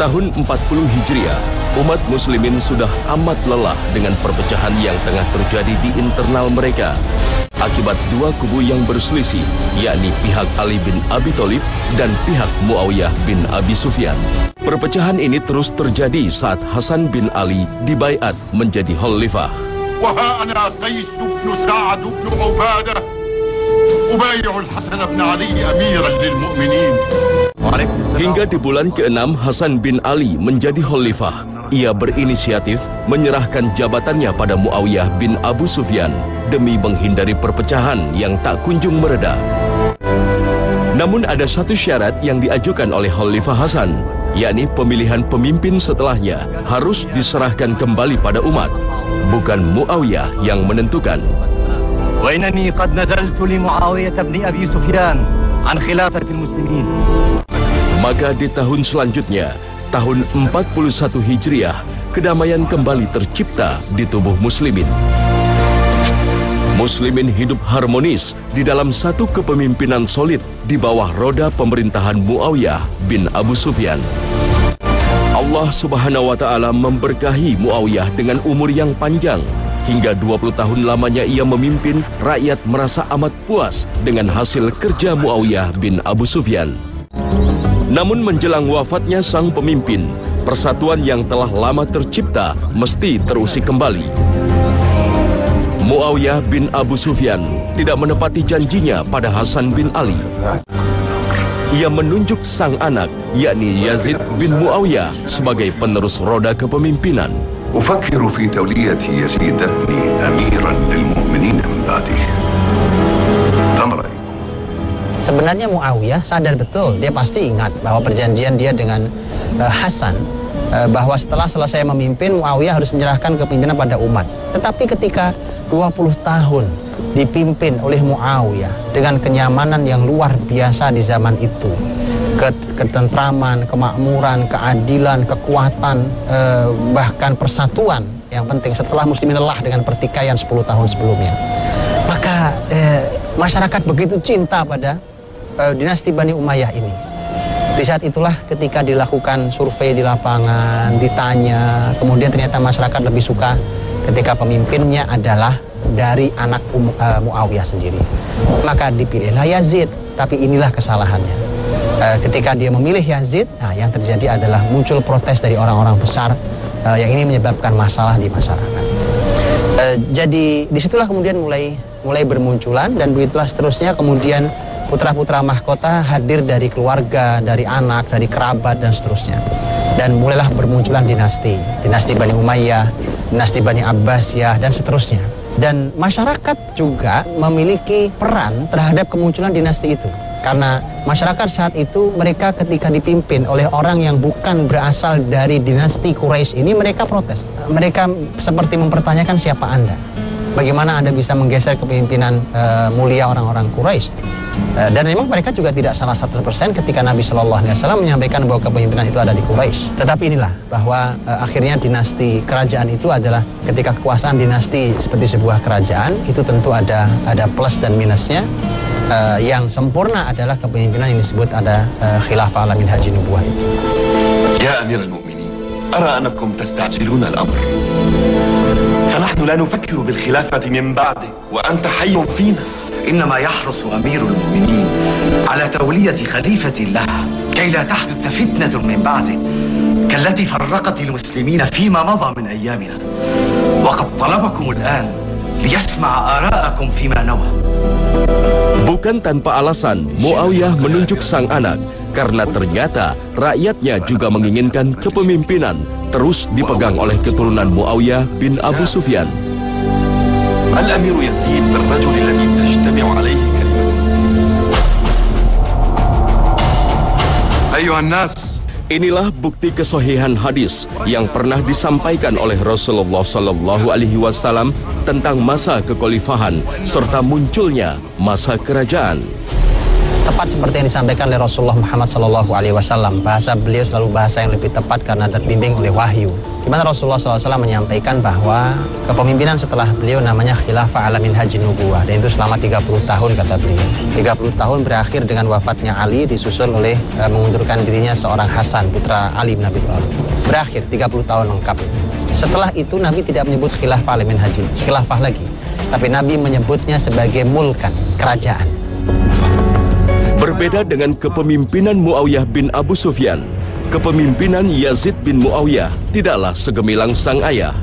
Tahun 40 Hijriah, umat muslimin sudah amat lelah dengan perpecahan yang tengah terjadi di internal mereka. Akibat dua kubu yang berselisih, yakni pihak Ali bin Abi Thalib dan pihak Muawiyah bin Abi Sufyan. Perpecahan ini terus terjadi saat Hasan bin Ali dibaiat menjadi khalifah. Wahai ana Qais bin Sa'ad bin Ubadah. Hasan bin Ali amiran mu'minin. Hingga di bulan ke-6 Hasan bin Ali menjadi khalifah. Ia berinisiatif menyerahkan jabatannya pada Muawiyah bin Abu Sufyan demi menghindari perpecahan yang tak kunjung mereda. Namun ada satu syarat yang diajukan oleh Khalifah Hasan, yakni pemilihan pemimpin setelahnya harus diserahkan kembali pada umat, bukan Muawiyah yang menentukan. وإنني قد نزلت لمعاوية بن أبي سفيان عن خلافة المسلمين Maka di tahun selanjutnya, tahun 41 Hijriah, kedamaian kembali tercipta di tubuh muslimin. Muslimin hidup harmonis di dalam satu kepemimpinan solid di bawah roda pemerintahan Muawiyah bin Abu Sufyan. Allah Subhanahu wa taala memberkahi Muawiyah dengan umur yang panjang. Hingga 20 tahun lamanya ia memimpin, rakyat merasa amat puas dengan hasil kerja Muawiyah bin Abu Sufyan. Namun menjelang wafatnya sang pemimpin, persatuan yang telah lama tercipta mesti terusik kembali. Muawiyah bin Abu Sufyan tidak menepati janjinya pada Hasan bin Ali. Ia menunjuk sang anak, yakni Yazid bin Muawiyah sebagai penerus roda kepemimpinan. أفكر في تولية يزيد ابني أميرا للمؤمنين من بعده ما رأيكم؟ Sebenarnya Muawiyah sadar betul, dia pasti ingat bahwa perjanjian dia dengan eh, Hasan eh, bahwa setelah selesai memimpin Muawiyah harus menyerahkan kepemimpinan pada umat. Tetapi ketika 20 tahun dipimpin oleh Muawiyah dengan kenyamanan yang luar biasa di zaman itu, Ket- ketentraman, kemakmuran, keadilan, kekuatan, eh, bahkan persatuan yang penting setelah muslimin lelah dengan pertikaian 10 tahun sebelumnya. Eh, masyarakat begitu cinta pada eh, dinasti Bani Umayyah ini. Di saat itulah ketika dilakukan survei di lapangan, ditanya, kemudian ternyata masyarakat lebih suka ketika pemimpinnya adalah dari anak um, eh, Muawiyah sendiri. Maka dipilihlah Yazid, tapi inilah kesalahannya. Eh, ketika dia memilih Yazid, nah yang terjadi adalah muncul protes dari orang-orang besar eh, yang ini menyebabkan masalah di masyarakat. Eh, jadi di situlah kemudian mulai mulai bermunculan dan begitulah seterusnya kemudian putra-putra mahkota hadir dari keluarga, dari anak, dari kerabat dan seterusnya. Dan mulailah bermunculan dinasti, dinasti Bani Umayyah, dinasti Bani Abbasiyah dan seterusnya. Dan masyarakat juga memiliki peran terhadap kemunculan dinasti itu. Karena masyarakat saat itu mereka ketika dipimpin oleh orang yang bukan berasal dari dinasti Quraisy ini mereka protes. Mereka seperti mempertanyakan siapa Anda. Bagaimana Anda bisa menggeser kepemimpinan eh, mulia orang-orang Quraisy? Eh, dan memang mereka juga tidak salah satu persen ketika Nabi Shallallahu Alaihi Wasallam menyampaikan bahwa kepemimpinan itu ada di Quraisy. Tetapi inilah bahwa eh, akhirnya dinasti kerajaan itu adalah ketika kekuasaan dinasti seperti sebuah kerajaan itu tentu ada ada plus dan minusnya. Eh, yang sempurna adalah kepemimpinan yang disebut ada eh, khilafah ala minhaji nubuah itu. يا أمير المؤمنين أرى أنكم تستعجلون الأمر فنحن لا نفكر بالخلافة من بعدك وأنت حي فينا إنما يحرص أمير المؤمنين على تولية خليفة له كي لا تحدث فتنة من بعده كالتي فرقت المسلمين فيما مضى من أيامنا وقد طلبكم الآن ليسمع آراءكم فيما نوى Bukan tanpa alasan, Muawiyah menunjuk sang anak karena ternyata rakyatnya juga menginginkan kepemimpinan terus dipegang oleh keturunan Muawiyah bin Abu Sufyan. الأمير يزيد بالرجل الذي تجتمع عليه كلمة أيها الناس Inilah bukti kesohihan hadis yang pernah disampaikan oleh Rasulullah Sallallahu Alaihi Wasallam tentang masa kekhalifahan serta munculnya masa kerajaan. Tepat seperti yang disampaikan oleh Rasulullah Muhammad SAW. Bahasa beliau selalu bahasa yang lebih tepat karena terbimbing oleh wahyu. Di mana Rasulullah SAW menyampaikan bahwa kepemimpinan setelah beliau namanya khilafah alamin haji nubuah dan itu selama 30 tahun kata beliau. 30 tahun berakhir dengan wafatnya Ali disusul oleh e, mengundurkan dirinya seorang Hasan putra Ali bin Abi Thalib. Berakhir 30 tahun lengkap setelah itu Nabi tidak menyebut khilafah alamin haji khilafah lagi. Tapi Nabi menyebutnya sebagai mulkan kerajaan. Berbeda dengan kepemimpinan Muawiyah bin Abu Sufyan, kepemimpinan Yazid bin Muawiyah tidaklah segemilang sang ayah.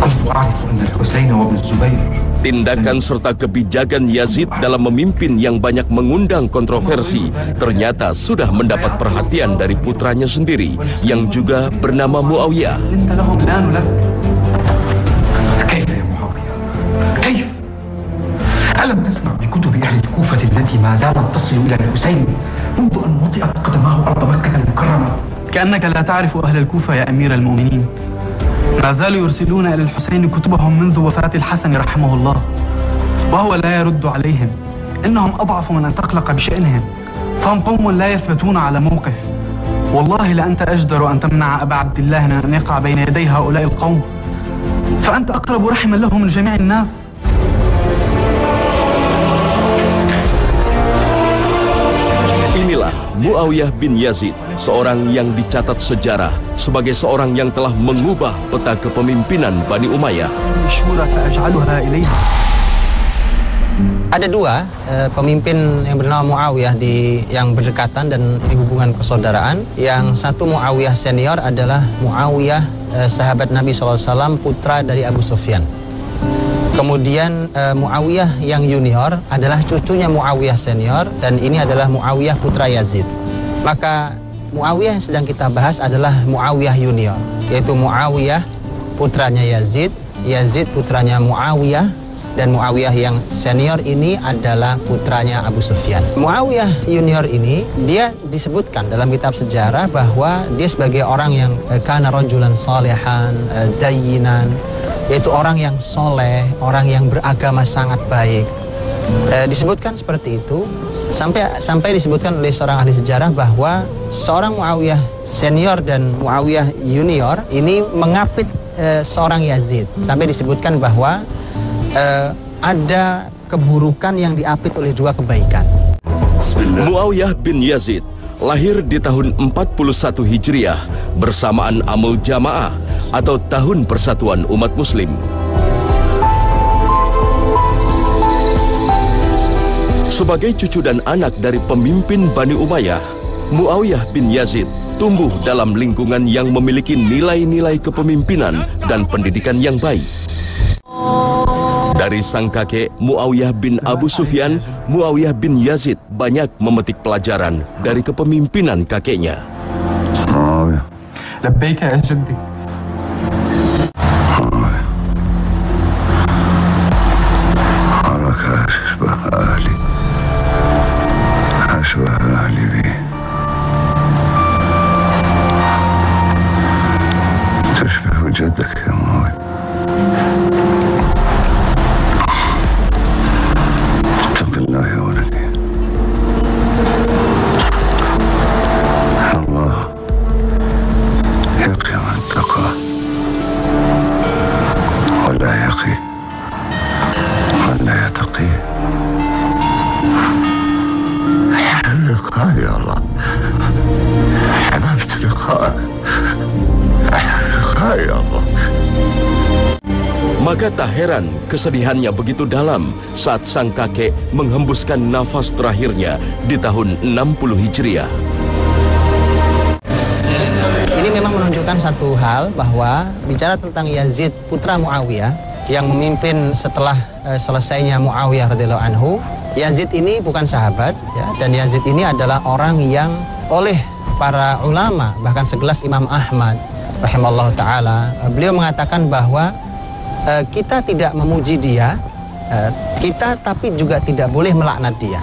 كنت أعرف أن الحسين وابن الزبير Tindakan serta kebijakan Yazid dalam memimpin yang banyak mengundang kontroversi ternyata sudah mendapat perhatian dari putranya sendiri yang juga bernama Muawiyah. أنت لهم الآن لك كيف يا معاوية؟ كيف؟ ألم تسمع بكتب أهل الكوفة التي ما زالت تصل إلى الحسين منذ أن وطئت قدماه أرض مكة المكرمة. كأنك لا تعرف أهل الكوفة يا أمير المؤمنين. ما زالوا يرسلون إلى الحسين كتبهم منذ وفاة الحسن رحمه الله. وهو لا يرد عليهم. إنهم أضعف من أن تقلق بشأنهم. فهم قوم لا يثبتون على موقف. والله لأنت أجدر أن تمنع أبا عبد الله من أن يقع بين يدي هؤلاء القوم. فأنت أقرب رحما له من جميع الناس. Muawiyah bin Yazid, seorang yang dicatat sejarah sebagai seorang yang telah mengubah peta kepemimpinan Bani Umayyah. Ada dua eh, pemimpin yang bernama Muawiyah di yang berdekatan dan di hubungan persaudaraan. Yang satu Muawiyah senior adalah Muawiyah eh, sahabat Nabi SAW putra dari Abu Sufyan. Kemudian eh, Muawiyah yang junior adalah cucunya Muawiyah senior dan ini adalah Muawiyah putra Yazid. Maka Muawiyah yang sedang kita bahas adalah Muawiyah junior, yaitu Muawiyah putranya Yazid, Yazid putranya Muawiyah dan Muawiyah yang senior ini adalah putranya Abu Sufyan. Muawiyah junior ini dia disebutkan dalam kitab sejarah bahwa dia sebagai orang yang eh, kana rajulan salihan, eh, dayyinan, yaitu orang yang soleh, orang yang beragama sangat baik. Eh, disebutkan seperti itu sampai sampai disebutkan oleh seorang ahli sejarah bahwa seorang Muawiyah senior dan Muawiyah junior ini mengapit eh, seorang Yazid sampai disebutkan bahwa eh, ada keburukan yang diapit oleh dua kebaikan. Muawiyah bin Yazid lahir di tahun 41 Hijriah bersamaan Amul Jamaah atau Tahun Persatuan Umat Muslim. Sebagai cucu dan anak dari pemimpin Bani Umayyah, Muawiyah bin Yazid tumbuh dalam lingkungan yang memiliki nilai-nilai kepemimpinan dan pendidikan yang baik. Dari sang kakek Muawiyah bin Abu Sufyan, Muawiyah bin Yazid banyak memetik pelajaran dari kepemimpinan kakeknya. Maka tak heran kesedihannya begitu dalam saat sang kakek menghembuskan nafas terakhirnya di tahun 60 Hijriah. Ini memang menunjukkan satu hal bahwa bicara tentang Yazid putra Muawiyah yang memimpin setelah eh, selesainya Muawiyah radhiyallahu anhu, Yazid ini bukan sahabat ya dan Yazid ini adalah orang yang oleh para ulama bahkan segelas Imam Ahmad rahimallahu taala beliau mengatakan bahwa eh, kita tidak memuji dia eh, kita tapi juga tidak boleh melaknat dia.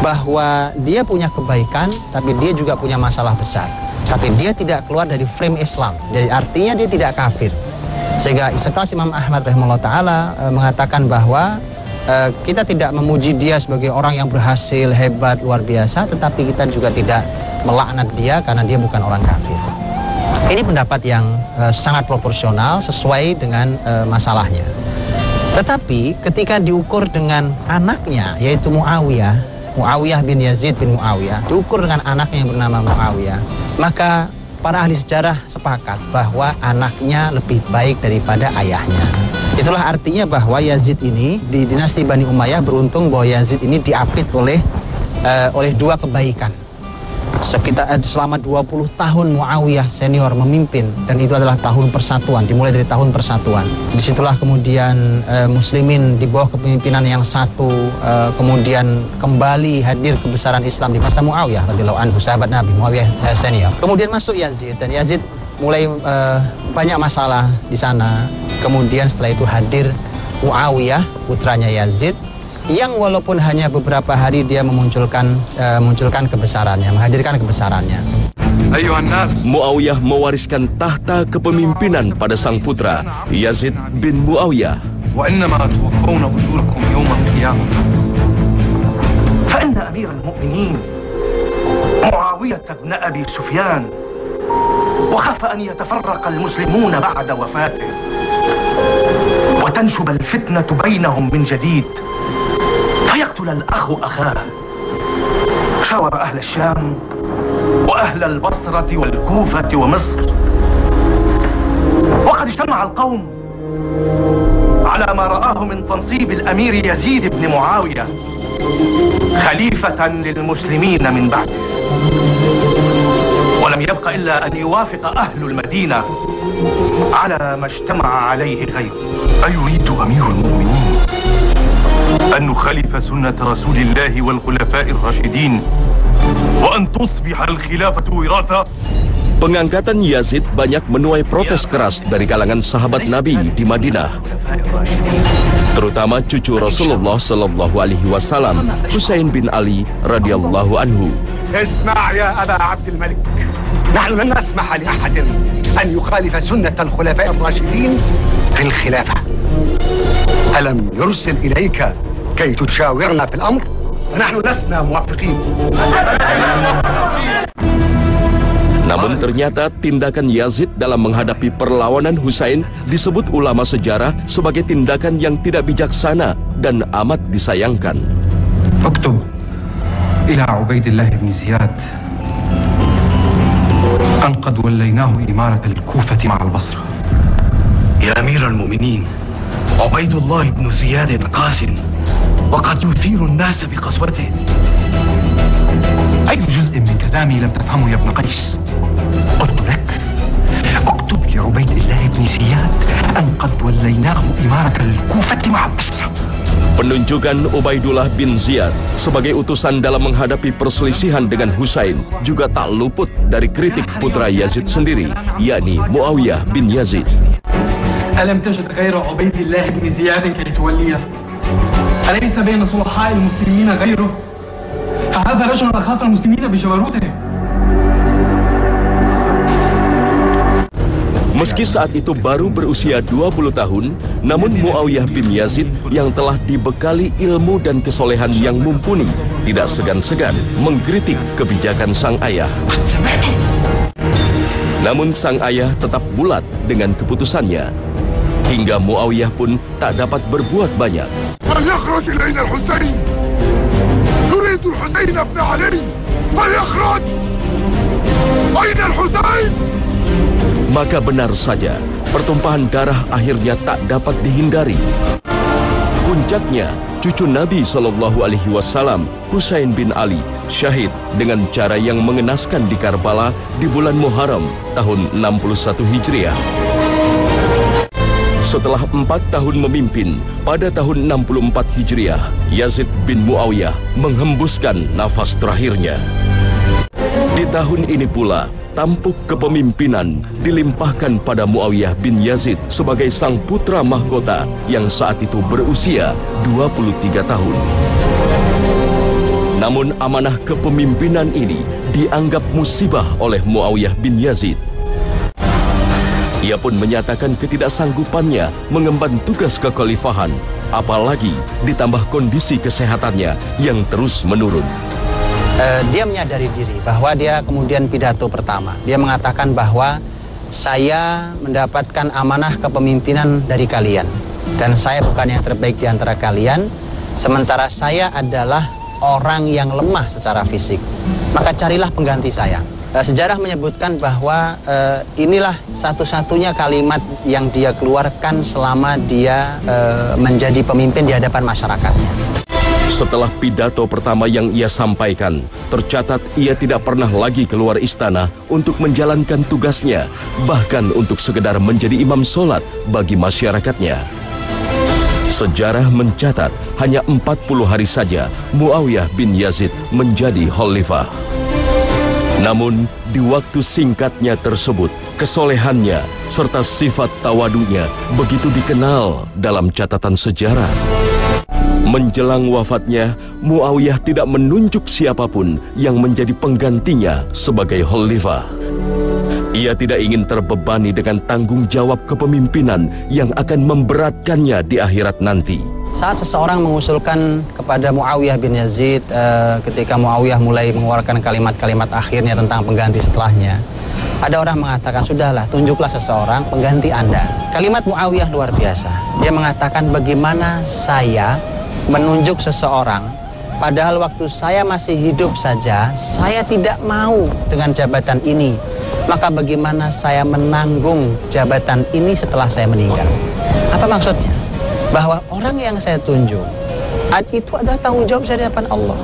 Bahwa dia punya kebaikan tapi dia juga punya masalah besar. Tapi dia tidak keluar dari frame Islam. Jadi artinya dia tidak kafir. Sehingga sekelas Imam Ahmad rahimahullah taala e, mengatakan bahwa e, kita tidak memuji dia sebagai orang yang berhasil hebat luar biasa tetapi kita juga tidak melaknat dia karena dia bukan orang kafir Ini pendapat yang eh, sangat proporsional sesuai dengan eh, masalahnya. Tetapi ketika diukur dengan anaknya yaitu Muawiyah, Muawiyah bin Yazid bin Muawiyah, diukur dengan anaknya yang bernama Muawiyah, maka para ahli sejarah sepakat bahwa anaknya lebih baik daripada ayahnya. Itulah artinya bahwa Yazid ini di dinasti Bani Umayyah beruntung bahwa Yazid ini diapit oleh eh, oleh dua kebaikan sekitar eh, selama 20 tahun Muawiyah senior memimpin. Dan itu adalah tahun persatuan dimulai dari tahun persatuan. Di situlah kemudian eh, muslimin di bawah kepemimpinan yang satu eh, kemudian kembali hadir kebesaran Islam di masa Muawiyah radhiyallahu anhu sahabat Nabi Muawiyah eh, senior. Kemudian masuk Yazid dan Yazid mulai eh, banyak masalah di sana. Kemudian setelah itu hadir Muawiyah putranya Yazid yang walaupun hanya beberapa hari dia memunculkan uh, munculkan kebesarannya, menghadirkan kebesarannya. أيها الناس Muawiyah mewariskan tahta kepemimpinan pada sang putra Yazid bin Muawiyah. وإنما توفون أجوركم يوم القيامة فإن أمير المؤمنين معاوية بن أبي سفيان وخاف أن يتفرق المسلمون بعد وفاته وتنشب الفتنة بينهم من جديد فيقتل الأخ أخاه. شاور أهل الشام وأهل البصرة والكوفة ومصر. وقد اجتمع القوم على ما رآه من تنصيب الأمير يزيد بن معاوية خليفة للمسلمين من بعده. ولم يبق إلا أن يوافق أهل المدينة على ما اجتمع عليه غيره. أيريد أمير المؤمنين أن نخالف سنة رسول الله والخلفاء الراشدين وأن تصبح الخلافة وراثة Pengangkatan Yazid banyak menuai protes keras dari kalangan sahabat Nabi di Madinah, terutama cucu Rasulullah Shallallahu Alaihi Wasallam, Husain bin Ali radhiyallahu anhu. اسمع يا أبا عبد الملك نحن لن نسمح لأحد أن يخالف سنة الخلفاء الراشدين في الخلافة ألم يرسل إليك كي تشاورنا في الأمر ونحن لسنا موافقين Namun ternyata tindakan Yazid dalam menghadapi perlawanan Husain disebut ulama sejarah sebagai tindakan yang tidak bijaksana dan amat disayangkan. اكتب إلى عبيد الله بن زياد أن قد وليناه إمارة الكوفة مع البصرة يا أمير المؤمنين عبيد الله بن زياد قاس وقد يثير الناس بقسوته أي جزء من كلامي لم تفهمه يا ابن قيس قلت لك اكتب لعبيد الله بن زياد أن قد وليناه إمارة الكوفة مع البصرة Penunjukan Ubaidullah bin Ziyad sebagai utusan dalam menghadapi perselisihan dengan Husain juga tak luput dari kritik putra Yazid sendiri, yakni Muawiyah bin Yazid. ألم تجد غير عبيد الله بن زياد كي توليه أليس بين صلحاء المسلمين غيره فهذا رجل أخاف المسلمين بجبروته Meski saat itu baru berusia 20 tahun, namun Muawiyah bin Yazid yang telah dibekali ilmu dan kesolehan yang mumpuni tidak segan-segan mengkritik kebijakan sang ayah. Namun sang ayah tetap bulat dengan keputusannya. Hingga Muawiyah pun tak dapat berbuat banyak. فليخرج إلينا الحسين نريد الحسين بن علي فليخرج أين الحسين Maka benar saja, pertumpahan darah akhirnya tak dapat dihindari. Puncaknya, cucu Nabi Shallallahu Alaihi Wasallam, Husain bin Ali, syahid dengan cara yang mengenaskan di Karbala di bulan Muharram tahun 61 Hijriah. Setelah empat tahun memimpin, pada tahun 64 Hijriah, Yazid bin Muawiyah menghembuskan nafas terakhirnya. Di tahun ini pula, tampuk kepemimpinan dilimpahkan pada Muawiyah bin Yazid sebagai sang putra mahkota yang saat itu berusia 23 tahun. Namun amanah kepemimpinan ini dianggap musibah oleh Muawiyah bin Yazid. Ia pun menyatakan ketidaksanggupannya mengemban tugas kekhalifahan, apalagi ditambah kondisi kesehatannya yang terus menurun. Eh, dia menyadari diri bahwa dia kemudian pidato pertama. Dia mengatakan bahwa saya mendapatkan amanah kepemimpinan dari kalian dan saya bukan yang terbaik di antara kalian sementara saya adalah orang yang lemah secara fisik. Maka carilah pengganti saya sejarah menyebutkan bahwa eh, inilah satu-satunya kalimat yang dia keluarkan selama dia eh, menjadi pemimpin di hadapan masyarakatnya. Setelah pidato pertama yang ia sampaikan, tercatat ia tidak pernah lagi keluar istana untuk menjalankan tugasnya, bahkan untuk sekedar menjadi imam solat bagi masyarakatnya. Sejarah mencatat hanya 40 hari saja Muawiyah bin Yazid menjadi khalifah. Namun, di waktu singkatnya tersebut, kesolehannya serta sifat tawadunya begitu dikenal dalam catatan sejarah. Menjelang wafatnya, Muawiyah tidak menunjuk siapa pun yang menjadi penggantinya sebagai khalifah. Ia tidak ingin terbebani dengan tanggung jawab kepemimpinan yang akan memberatkannya di akhirat nanti. Saat seseorang mengusulkan kepada Muawiyah bin Yazid uh, ketika Muawiyah mulai mengeluarkan kalimat-kalimat akhirnya tentang pengganti setelahnya, ada orang mengatakan, sudahlah, tunjuklah seseorang pengganti Anda. Kalimat Muawiyah luar biasa. Dia mengatakan, bagaimana saya menunjuk seseorang, padahal waktu saya masih hidup saja, saya tidak mau dengan jabatan ini. Maka bagaimana saya menanggung jabatan ini setelah saya meninggal? Apa maksudnya? Bahwa orang yang saya tunjuk itu adalah tanggung jawab saya di hadapan Allah.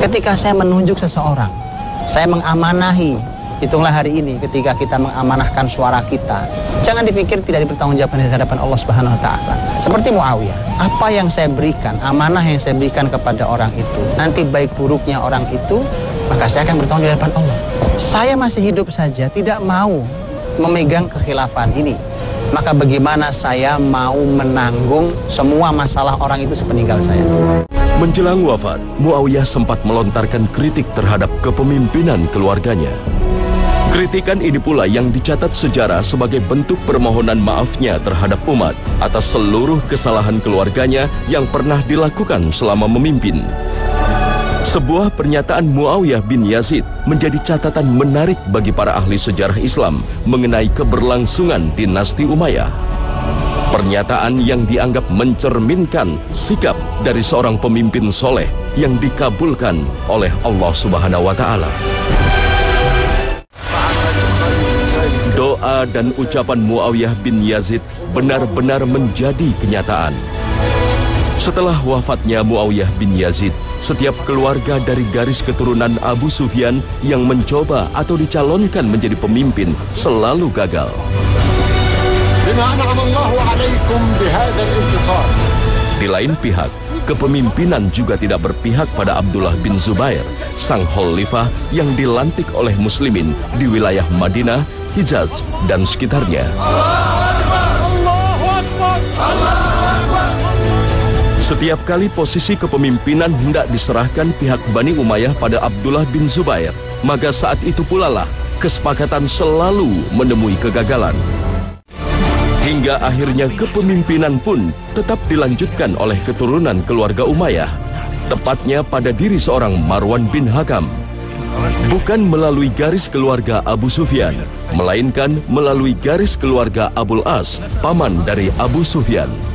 Ketika saya menunjuk seseorang, saya mengamanahi. Hitunglah hari ini ketika kita mengamanahkan suara kita. Jangan dipikir tidak dipertanggungjawabkan di hadapan Allah Subhanahu wa taala. Seperti Muawiyah, apa yang saya berikan, amanah yang saya berikan kepada orang itu, nanti baik buruknya orang itu, maka saya akan bertanggung jawab di hadapan Allah. Saya masih hidup saja tidak mau memegang kekhilafan ini maka bagaimana saya mau menanggung semua masalah orang itu sepeninggal saya. Menjelang wafat, Muawiyah sempat melontarkan kritik terhadap kepemimpinan keluarganya. Kritikan ini pula yang dicatat sejarah sebagai bentuk permohonan maafnya terhadap umat atas seluruh kesalahan keluarganya yang pernah dilakukan selama memimpin. Sebuah pernyataan Muawiyah bin Yazid menjadi catatan menarik bagi para ahli sejarah Islam mengenai keberlangsungan dinasti Umayyah. Pernyataan yang dianggap mencerminkan sikap dari seorang pemimpin soleh yang dikabulkan oleh Allah Subhanahu wa Ta'ala. Doa dan ucapan Muawiyah bin Yazid benar-benar menjadi kenyataan. Setelah wafatnya Muawiyah bin Yazid, setiap keluarga dari garis keturunan Abu Sufyan yang mencoba atau dicalonkan menjadi pemimpin selalu gagal. Di lain pihak, kepemimpinan juga tidak berpihak pada Abdullah bin Zubair, sang khalifah yang dilantik oleh muslimin di wilayah Madinah, Hijaz, dan sekitarnya. Setiap kali posisi kepemimpinan hendak diserahkan pihak Bani Umayyah pada Abdullah bin Zubair, maka saat itu pula lah kesepakatan selalu menemui kegagalan. Hingga akhirnya kepemimpinan pun tetap dilanjutkan oleh keturunan keluarga Umayyah, tepatnya pada diri seorang Marwan bin Hakam. Bukan melalui garis keluarga Abu Sufyan, melainkan melalui garis keluarga Abul As, paman dari Abu Sufyan.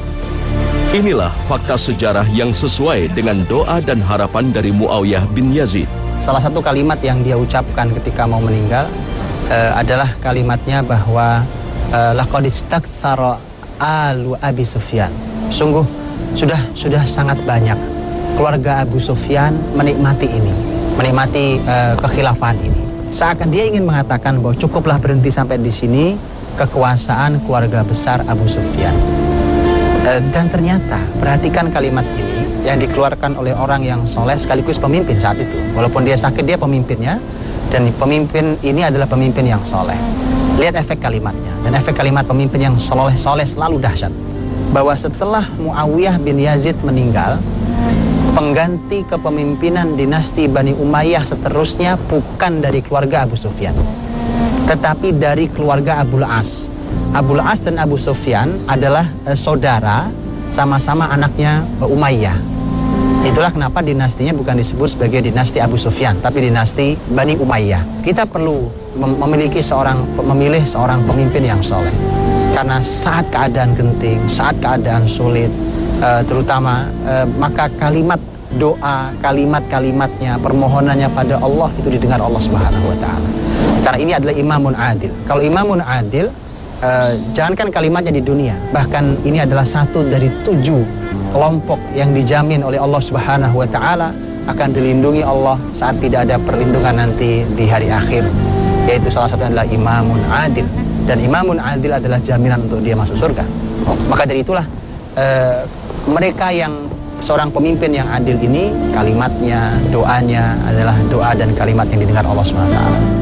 Inilah fakta sejarah yang sesuai dengan doa dan harapan dari Muawiyah bin Yazid. Salah satu kalimat yang dia ucapkan ketika mau meninggal uh, adalah kalimatnya bahwa uh, laqad istaktsara alu Abi Sufyan. Sungguh sudah sudah sangat banyak keluarga Abu Sufyan menikmati ini, menikmati uh, kekhilafan ini. Seakan dia ingin mengatakan bahwa cukuplah berhenti sampai di sini kekuasaan keluarga besar Abu Sufyan. Eh, dan ternyata perhatikan kalimat ini yang dikeluarkan oleh orang yang soleh sekaligus pemimpin saat itu. Walaupun dia sakit dia pemimpinnya dan pemimpin ini adalah pemimpin yang soleh. Lihat efek kalimatnya dan efek kalimat pemimpin yang soleh-soleh selalu dahsyat. Bahwa setelah Muawiyah bin Yazid meninggal, pengganti kepemimpinan dinasti Bani Umayyah seterusnya bukan dari keluarga Abu Sufyan, tetapi dari keluarga Abu As Abul As dan Abu Sufyan adalah uh, saudara sama-sama anaknya uh, Umayyah. Itulah kenapa dinastinya bukan disebut sebagai dinasti Abu Sufyan, tapi dinasti Bani Umayyah. Kita perlu mem- memiliki seorang memilih seorang pemimpin yang soleh. Karena saat keadaan genting, saat keadaan sulit, eh, terutama eh, maka kalimat doa, kalimat-kalimatnya, permohonannya pada Allah itu didengar Allah Subhanahu wa taala. Karena ini adalah imamun adil. Kalau imamun adil eh, jangankan kalimatnya di dunia, bahkan ini adalah satu dari tujuh kelompok yang dijamin oleh Allah Subhanahu wa taala akan dilindungi Allah saat tidak ada perlindungan nanti di hari akhir. Yaitu salah satu adalah imamun adil dan imamun adil adalah jaminan untuk dia masuk surga. Maka dari itulah eh, mereka yang seorang pemimpin yang adil ini kalimatnya, doanya adalah doa dan kalimat yang didengar Allah Subhanahu wa taala.